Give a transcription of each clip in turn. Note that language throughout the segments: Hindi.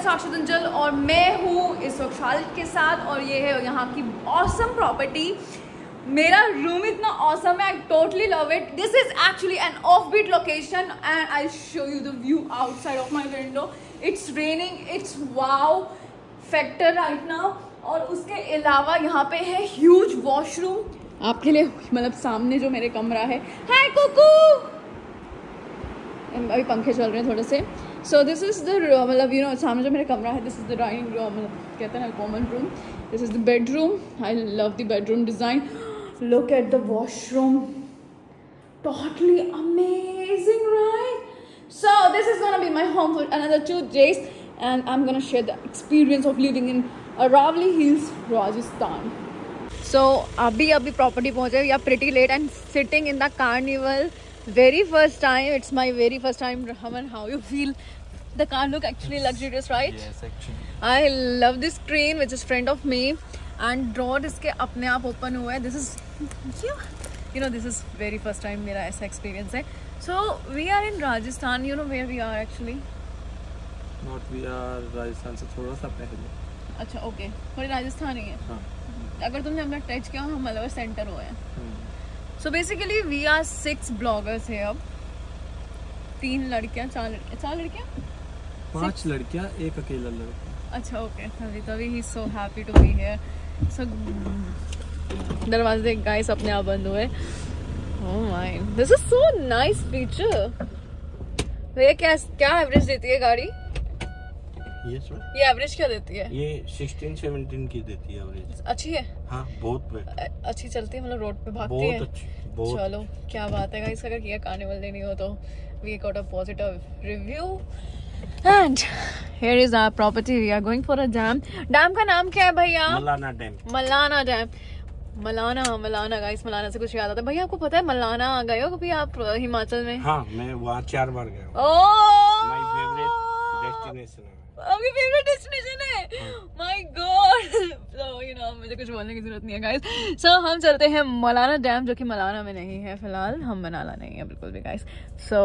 साइड साक्षी दंजल और मैं हूँ इस वक्त शालिद के साथ और ये है यहाँ की ऑसम प्रॉपर्टी मेरा रूम इतना ऑसम है I totally love it this is actually an off beat location and I show you the view outside of my window it's raining it's wow factor right now और उसके अलावा यहाँ पे है ह्यूज वॉशरूम आपके लिए मतलब सामने जो मेरे कमरा है। हाय कुकू! अभी पंखे चल रहे हैं थोड़े से। सो दिस इज़ द मतलब यू नो सामने जो मेरा कमरा है this is the dining room मतलब कहते हैं common room this is the bedroom I love the bedroom design look at the washroom totally amazing right so this is gonna be my home for another two days and I am gonna share the experience of living in Aravalli hills Rajasthan so अभी अभी प्रॉपर्टी पहुँचे या pretty late and sitting in the carnival very first time it's my very first time Raman how you feel the car look actually it's, luxurious right yes actually I love this train which is friend of me and door इसके अपने आप open हुआ है this is you know this is very first time मेरा ऐसा experience है so we are in Rajasthan you know where we are actually not we are Rajasthan से थोड़ा सा पहले अच्छा ओके okay. थोड़ी राजस्थान ही है हाँ अगर तुमने अपना टच किया हम मतलब सेंटर हुए हैं हम्म। So basically we are six bloggers है अब तीन लड़कियाँ चार लड़कियाँ चार लड़कियाँ? पाँच लड़कियाँ एक अकेला लड़का। अच्छा ओके तभी तभी ही so happy to be here so दरवाजे गाइस अपने आप बंद हुए। ओह my this is so nice feature ये क्या क्या एवरेज देती है गाड़ी? ये एवरेज क्या देती है? ये 16 17 की देती है एवरेज अच्छी है? हाँ बहुत अच्छी चलती है मतलब रोड पे भागती बहुत है? अच्छी बहुत। चलो क्या बात है गाइस अगर किया कार्निवल देनी हो तो। We got a positive review and here is our property we are going for a dam dam का नाम क्या है भैया? Malana dam. Malana dam. Malana Malana guys Malana से कुछ याद आता है। भैया आपको पता है मलाना गए हो कभी आप हिमाचल में? हाँ मैं वहाँ चार बार गया हूँ। ओह माय फेवरेट डेस्टिनेशन है। आपकी फेवरेट डेस्टिनेशन है। My god so you know मुझे कुछ बोलने की ज़रूरत नहीं है गाइस सो हम चलते हैं मलाना डैम जो कि मलाना में नहीं है फ़िलहाल। हम मनाला नहीं है बिल्कुल भी गाइस सो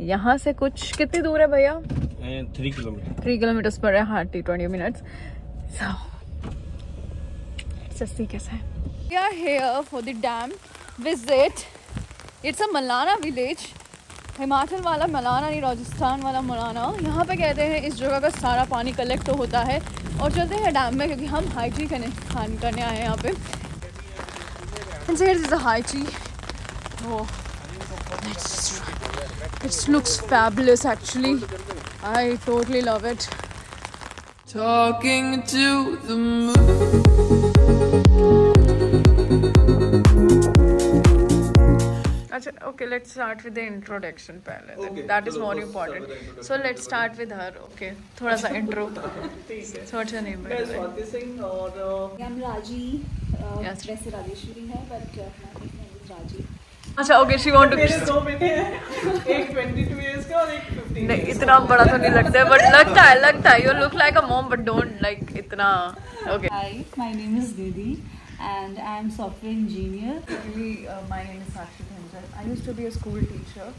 यहाँ से कुछ कितनी दूर है भैया? थ्री किलोमीटर थ्री किलोमीटर्स पर है हार्टी ट्वेंटी मिनट्स सो सस्ती कैसा है। We are here for the dam visit it's a Malana village Himachal वाला मलाना नहीं, राजस्थान वाला मलाना यहाँ पे कहते हैं, इस जगह का सारा पानी कलेक्ट होता है और चलते हैं डैम में क्योंकि हम टी करने, खान करने आए हैं यहाँ पे is high tea It looks fabulous, actually. I totally love it. Talking to the moon. अच्छा okay let's start with the introduction पहले that is more important so let's start with her okay थोड़ा सा इंट्रो ठीक है। सो नेम मैं स्वाति सिंह और एम राज़ी यस वैसे राजेश्वरी है पर राज़ी अच्छा okay she want to so बेटे एक 22 इयर्स का और एक 15 नहीं इतना बड़ा तो नहीं लगता बट लगता है लगता है। You look like a mom but don't like इतना okay hi my name is didi and I am software engineer actually my name is Sakshi Dhanjal. I used to be a school teacher,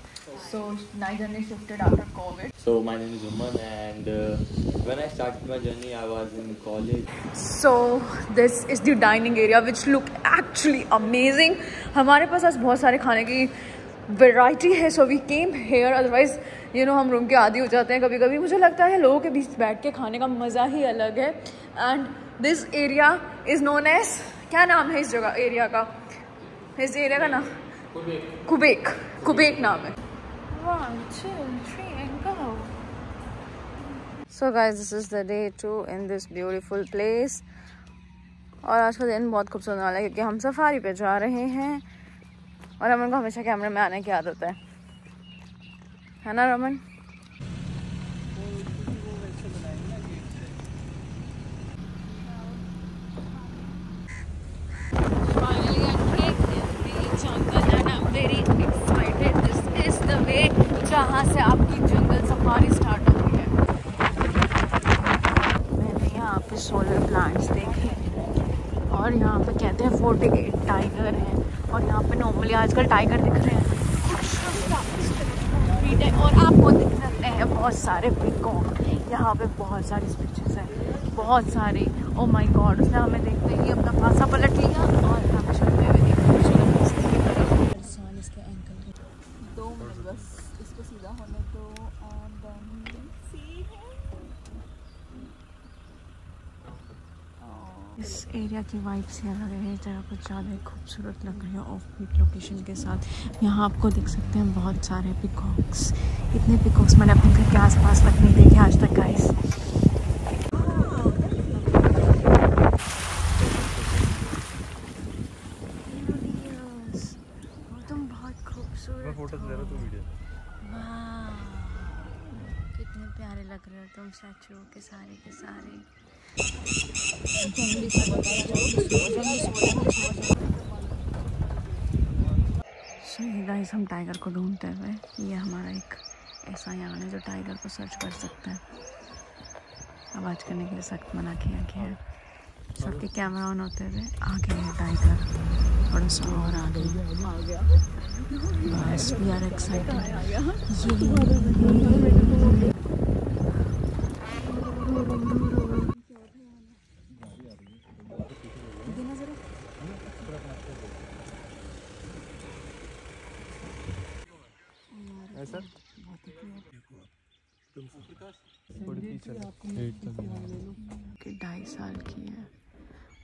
so my journey shifted after COVID. So my name is Uman and uh, when I started my journey I was in college. So this is the dining area which look actually amazing. हमारे पास आज बहुत सारे खाने की वैरायटी है so we came here otherwise you know हम रूम के आदि हो जाते हैं कभी कभी मुझे लगता है लोगों के बीच बैठ के खाने का मज़ा ही अलग है and this area is known as क्या नाम है इस जगह एरिया का इस एरिया का नाम कुबेक कुबेक नाम है। So guys this is the day two in this beautiful day two in this beautiful place. और आज का दिन बहुत खूबसूरत वाला है क्योंकि हम सफारी पे जा रहे हैं। और रमन को हमेशा कैमरे में आने की आदत है। है ना Raman Finally entering the jungle and I'm very excited. This is the way जहाँ से आपकी जंगल सफारी स्टार्ट होती है मैंने यहाँ पे सोलर प्लांट्स देखे और यहाँ एट टाइगर हैं। और यहाँ पे नॉर्मली आजकल टाइगर दिख रहे हैं। और आपको दिख सकते हैं बहुत सारे पिकॉक यहाँ पे बहुत सारी स्पीचेस हैं। बहुत सारे। ओ माय गॉड उसने हमें देखते ही अपना पासा पलट लिया और हम एंकल के दो मिनट बस, इसको सीधा होने see इस एरिया की वाइब्स ही अलग है जगह कुछ ज़्यादा ही खूबसूरत लग रही है ऑफ़ बीट लोकेशन के साथ। यहाँ आपको देख सकते हैं बहुत सारे पिकॉक्स इतने पिकॉक्स मैंने अपने घर के आसपास तक नहीं देखे आज तक गाइस तुम बहुत खूबसूरत कितने प्यारे लग रहे हो तुम स्टैचू के सारे के सारे। गाइस हम टाइगर को ढूंढते हुए, ये हमारा एक ऐसा यान है जो टाइगर को सर्च कर सकता है। आवाज़ करने के लिए सख्त मना किया गया है। सबके कैमरा ऑन होते हुए, आगे है टाइगर थोड़ा सा और आगे। आर एक्साइटेड ये ऐसा कि ढाई साल की है।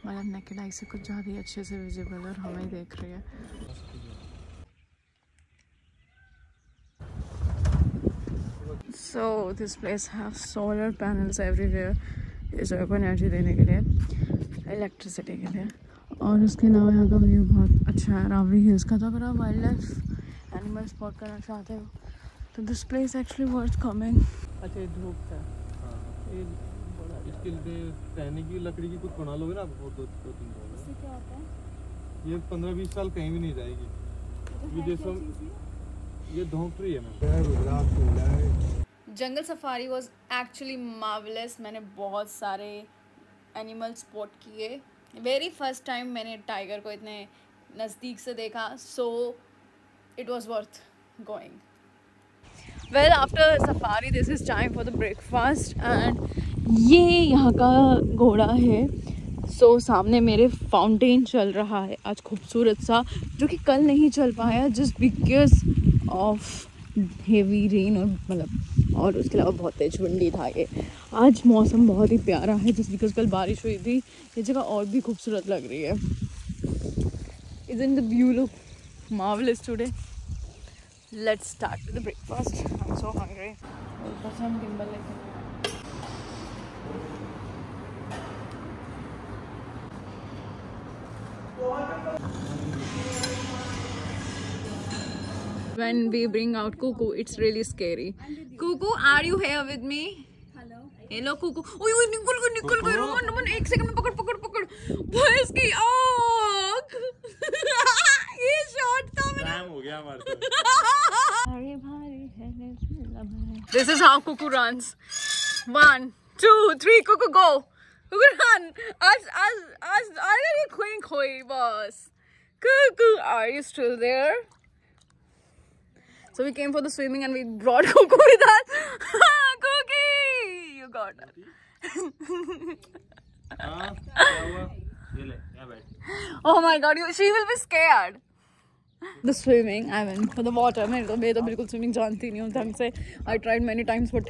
मतलब नेकेड आई से कुछ ज़्यादा ही अच्छे से विजिबल और हमें देख रही है। So this place have solar panels everywhere इस जगह एनर्जी देने के लिए इलेक्ट्रिसिटी के लिए। और उसके अलावा यहाँ का व्यू बहुत अच्छा है रावरी हिल्स का। तो अगर आप वाइल्ड लाइफ एनिमल स्पॉट करना चाहते हो तो this place actually worth coming अच्छा ये धूप था ये बड़ा इसके लिए रहने की लकड़ी की कुछ बना लोगे ना आप? वो दो दो तीन साल ये पंद्रह बीस साल कहीं भी नहीं जाएगी। ये जैसे ये? धोंकरी है ma'am. Jungle safari was actually marvellous मैंने बहुत सारे एनिमल स्पॉट किए। वेरी फ़र्स्ट टाइम मैंने टाइगर को इतने नज़दीक से देखा। So it was worth going well after safari this is time for the breakfast and ये यहाँ का घोड़ा है। सो so, सामने मेरे फाउंटेन चल रहा है। आज खूबसूरत सा जो कि कल नहीं चल पाया just because of heavy rain और मतलब और उसके अलावा बहुत तेज विंडी था ये। आज मौसम बहुत ही प्यारा है जस्ट बिकॉज़ कल बारिश हुई थी। ये जगह और भी खूबसूरत लग रही है। Is in the view look marvellous today let's start the breakfast I am so ऊपर से हम गिम्बल लेके when we bring out Cuckoo, it's really scary. Cuckoo, are you here with me? Hello. Hello, Cuckoo. ओए ओए निकल गई निकल गई रोमन रोमन एक सेकंड में पकड़ पकड़ पकड़ भैंस की आँख ये शॉट था मेरा टाइम हो गया हमारे भारी भारी है This is how Cuckoo runs. One, two, three, Cuckoo go. Cuckoo run. As as as are you queen koi boss? Cuckoo, are you still there? So we came for the swimming and we brought Cuckoo with us. Cookie, you got her. हाँ क्या हुआ ये ले यहाँ बैठ Oh my god, you, she will be scared. The swimming I mean for the water मैं तो मैं तो बिल्कुल स्विमिंग जानती नहीं हूँ ढंग से. I try many times but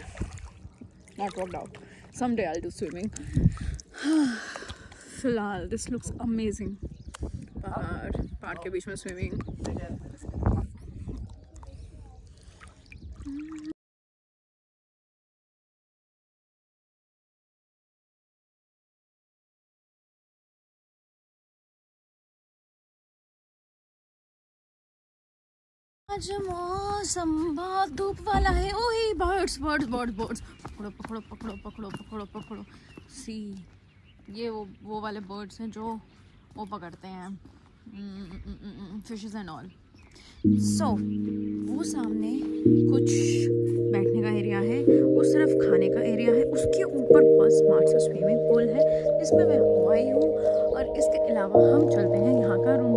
not work out some day I do swimming फ़िलहाल दिस लुक्स अमेजिंग पार्क के बीच में स्विमिंग आज मौसम बहुत धूप वाला है। ओही बर्ड्स बर्ड्स बर्ड्स बर्ड्स। पकड़ो पकड़ो पकड़ो पकड़ो पकड़ो पकड़ो। सी, ये वो वो वाले बर्ड्स हैं जो वो पकड़ते हैं। फिशेस एंड ऑल सो वो सामने कुछ बैठने का एरिया है उस तरफ़ खाने का एरिया है। उसके ऊपर बहुत स्मार्ट सा स्विमिंग पूल है, जिसमें मैं हुई हूँ और इसके अलावा हम चलते हैं यहाँ का रूम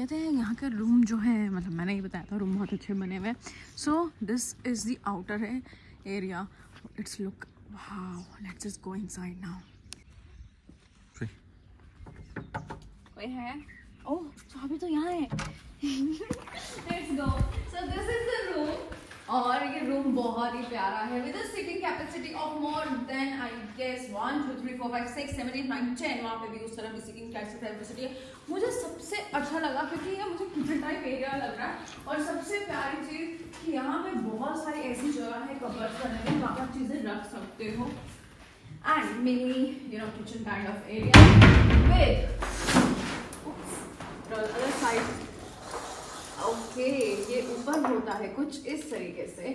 कहते हैं यहाँ का रूम जो है मतलब मैंने ही बताया था रूम बहुत अच्छे बने हुए हैं। So this is the outer है area it's look wow let's just go inside now कोई है? ओह चाबी तो यहाँ है। Let's go so this is the room और ये रूम बहुत ही प्यारा है. With sitting capacity of more than I guess one two three four five six seven eight nine ten वहाँ पे भी उस तरह भी सिटिंग कैपेसिटी है. मुझे सबसे अच्छा लगा क्योंकि ये मुझे किचन टाइप एरिया लग रहा है. और सबसे प्यारी चीज़ कि यहाँ पे बहुत सारी ऐसी जगह है कबर्स बने हुए वहाँ आप चीज़ें रख सकते हो. And mini you know kitchen kind of area with other side okay ये ऊपर होता है कुछ इस तरीके से।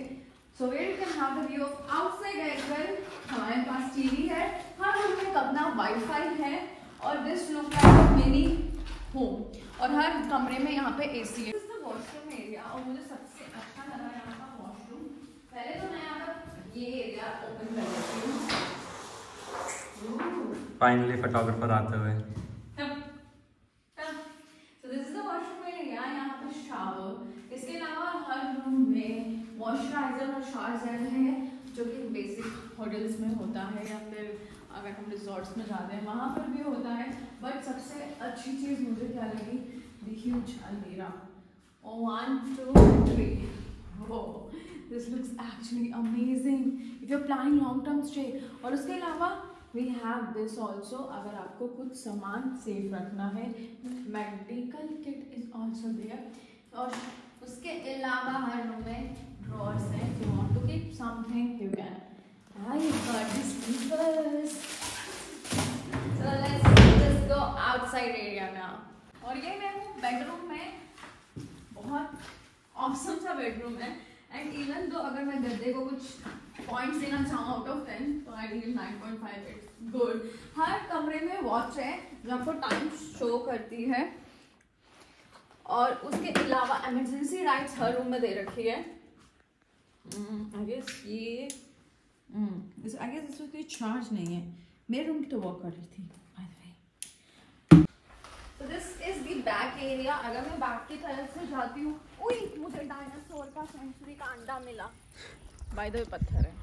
So where you can have the view of outside as well हमारे पास टीवी है। हर रूम में अपना वाईफाई है और this look like mini home और हर कमरे में यहाँ पे एसी है। वॉशरूम एरिया और मुझे सबसे अच्छा लगा यहाँ का वॉशरूम पहले तो मैं यहाँ का ये एरिया ओपन कर देती हूँ। फाइनली फोटोग्राफर आते हुए So this is the washroom area. यहाँ पे shower. इसके अलावा हर रूम में मॉइस्चराइजर और है, जो कि बेसिक होटल्स में होता है या फिर अगर हम रिजॉर्ट्स में जाते हैं, वहाँ पर भी होता है। बट सबसे अच्छी चीज़ मुझे क्या लगी? द अलमीरा one two three this looks actually amazing if you planning long term stay और उसके अलावा वी हैव दिस ऑल्सो अगर आपको कुछ सामान सेफ़ रखना है medical kit is also there और उसके अलावा, हर रूम में ड्रॉर्स हैं you want to keep something you can I got this slippers So, let's just go outside area now. और ये मैं हूँ बेडरूम में बहुत awesome सा बेडरूम है. एंड इवन दो अगर मैं गद्दे को कुछ पॉइंट्स देना चाहूँ आउट ऑफ़ टेन तो I give nine point five it's good हर कमरे में वॉच है जो आपको टाइम शो करती है. और उसके अलावा इमरजेंसी लाइट्स हर रूम में दे रखी है. आई गेस ये आई गेस इसमें कोई चार्ज नहीं है। मेरे रूम की तो वर्क कर रही थी this is the back area अगर मैं बैक की तरफ़ से जाती हूँ उई मुझे डायनासोर का सेंचुरी का अंडा मिला। बाय द वे पत्थर है।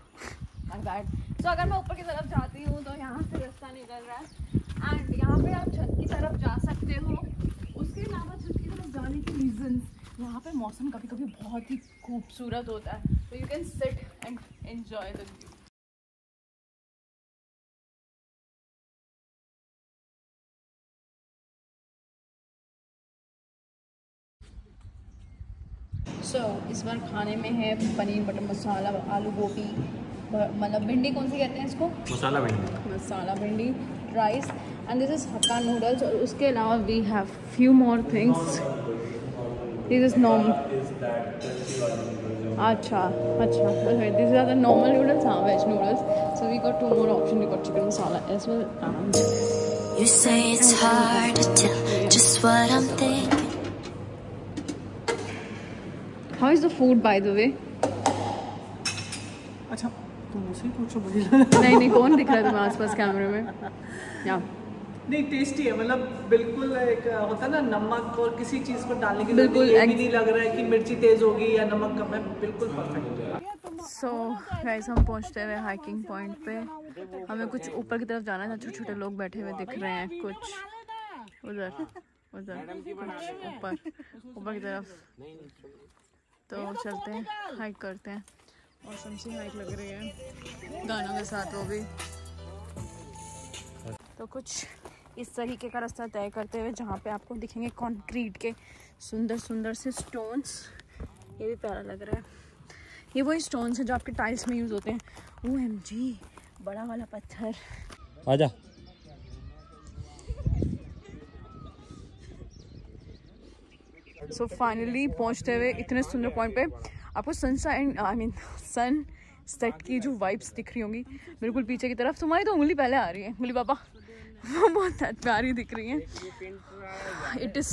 माय बैड सो अगर मैं ऊपर की तरफ़ जाती हूँ तो यहाँ से रास्ता निकल रहा है। एंड यहाँ पे आप छत की तरफ़ जा सकते हो। उसके अलावा छत की तरफ़ जाने के रीजंस यहाँ पे मौसम कभी कभी बहुत ही खूबसूरत होता है तो you can sit and enjoy the view so so, इस बार खाने में है पनीर बटर मसाला आलू गोभी मतलब भिंडी कौन सी कहते हैं इसको? Masala bhindi. Masala bhindi rice and this is Hakka noodles और उसके अलावा we have few more things this is normal अच्छा अच्छा this are the normal noodles हाँ veg noodles so we got two more option we got chicken masala as well and You say it's hard to tell just what I'm thinking. How is the food by the way अच्छा तुम मुझसे ही पूछो मुझे नहीं नहीं कौन दिख रहा है तुम्हें आसपास कैमरे में? या नहीं टेस्टी है मतलब बिल्कुल एक होता है ना नमक और किसी चीज़ को डालने के बिल्कुल, ये भी नहीं लग रहा है कि मिर्ची तेज होगी या नमक कम है बिल्कुल परफेक्ट सो गाइस हम पहुँचते हुए हाइकिंग पॉइंट पे। हमें कुछ ऊपर की तरफ़ जाना है छोटे छोटे लोग बैठे हुए दिख रहे हैं कुछ। उधर उधर कुछ ऊपर ऊपर की तरफ़। तो चलते हैं हाइक करते हैं। और सी हाइक लग रही है। गानों के साथ वो भी। तो कुछ इस तरीके का रास्ता तय करते हुए जहाँ पे आपको दिखेंगे कंक्रीट के सुंदर सुंदर से स्टोन्स ये भी प्यारा लग रहा है। ये वही स्टोन्स हैं जो आपके टाइल्स में यूज़ होते हैं। ओ एम जी बड़ा वाला पत्थर। आजा। सो फाइनली पहुँचते हुए इतने सुंदर पॉइंट पे आपको sunshine I mean sunset की जो वाइब्स दिख रही होंगी बिल्कुल पीछे की तरफ़। तुम्हारी तो उंगली पहले आ रही है। उंगली पापा वो बहुत प्यारी दिख रही है। It is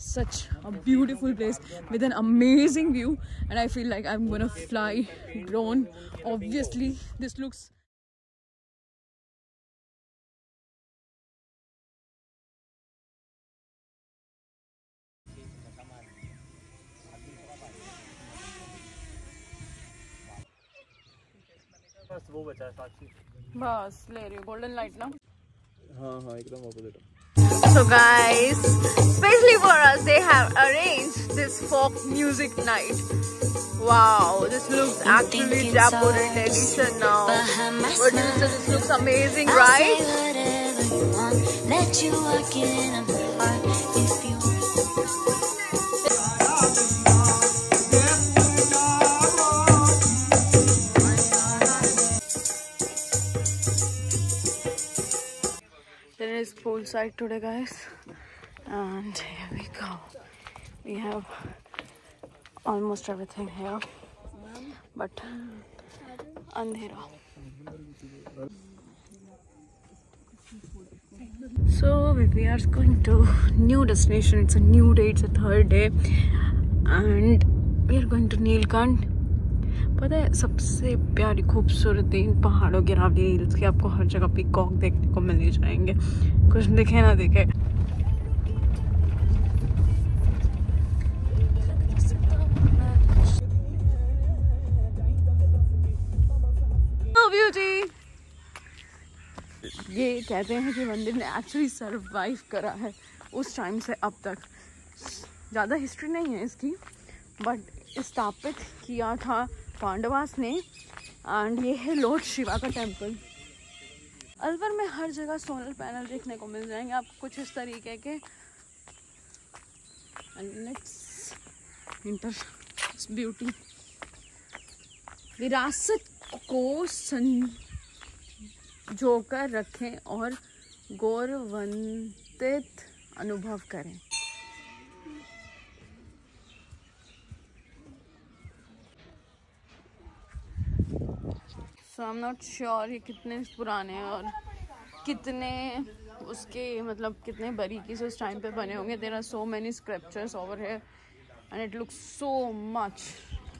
such a beautiful place with an amazing view and I feel like I am fly drone obviously this looks बस वो बचा है साक्षी। बस ले रही हूँ। गोल्डन लाइट ना? हाँ हाँ एकदम opposite So guys, especially for us, they have arranged this folk music night. Wow, this looks actually Japanese edition now. But this, this looks amazing, I'll right? say whatever you want. Let you walk in on my heart if you today, guys, and here we go. We have almost everything here, but andhera. So we we are going to new destination. It's a new day. It's a third day, and we are going to Neelkant. पता है, सबसे प्यारी, खूबसूरती इन पहाड़ों की रावली हिल्स की आपको हर जगह पीकॉक देखने को मिल जाएँगे। कुछ दिखे ना दिखे। ये कहते हैं कि मंदिर ने एक्चुअली सरवाइव करा है उस टाइम से अब तक। ज़्यादा हिस्ट्री नहीं है इसकी बट स्थापित किया था। पांडवास ने एंड ये है लॉर्ड शिवा का टेंपल अलवर में हर जगह सोलर पैनल देखने को मिल जाएँगे. आपको कुछ इस तरीके के ब्यूटी विरासत को संजोकर रखें और गौरवंतित अनुभव करें. So I am not sure ये कितने पुराने हैं और कितने उसके मतलब कितने बारीकी से उस टाइम पे बने होंगे। There are so many scriptures over है and it look so much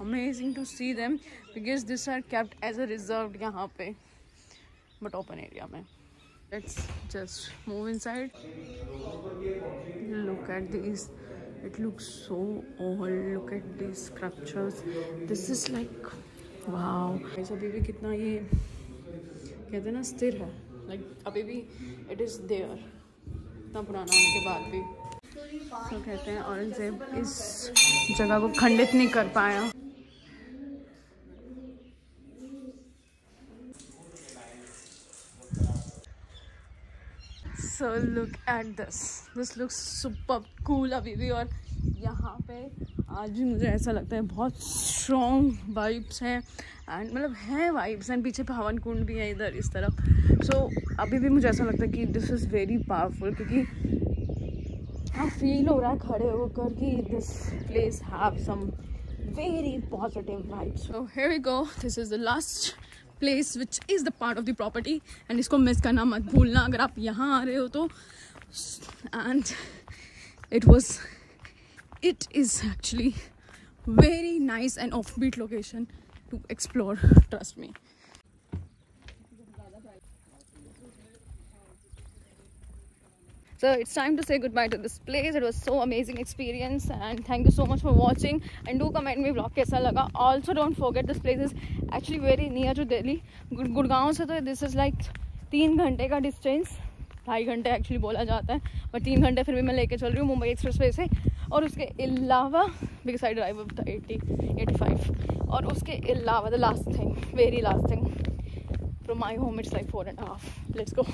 amazing to see them because this are kept as a reserve यहाँ पे बट ओपन एरिया में। Let's just move inside look at these. It looks so old. Look at these sculptures this is like ऐसा अभी भी कितना ये कहते हैं ना स्थिर है। लाइक like, अभी भी इट इज़ देयर इतना पुराना होने के बाद भी। तो कहते हैं औरंगज़ेब इस जगह को खंडित नहीं कर पाया। So look at this this looks super cool अभी भी और यहाँ पे आज भी मुझे ऐसा लगता है बहुत स्ट्रॉन्ग वाइब्स हैं। एंड मतलब हैं वाइब्स एंड पीछे हवन कुंड भी है इधर इस तरफ़। सो so, अभी भी मुझे ऐसा लगता है कि दिस इज़ वेरी पावरफुल क्योंकि हाँ फील हो रहा है खड़े होकर कि this place have some very positive vibes so here we go this is the last place which is the part of the property and इसको मिस करना मत भूलना अगर आप यहाँ आ रहे हो तो and it was it is actually very nice and off beat location to explore trust me. So it's time to say goodbye to this place it was so amazing experience and thank you so much for watching and do comment me vlog kaisa laga also don't forget this place is actually very near to delhi gurgaon se to this is like तीन घंटे का डिस्टेंस ढाई घंटे एक्चुअली बोला जाता है बट तीन घंटे फिर भी मैं लेके चल रही हूँ मुंबई एक्सप्रेस वे से और उसके अलावा because I drive up eighty eighty five और उसके अलावा the last thing very last thing from my home it's like four and half let's go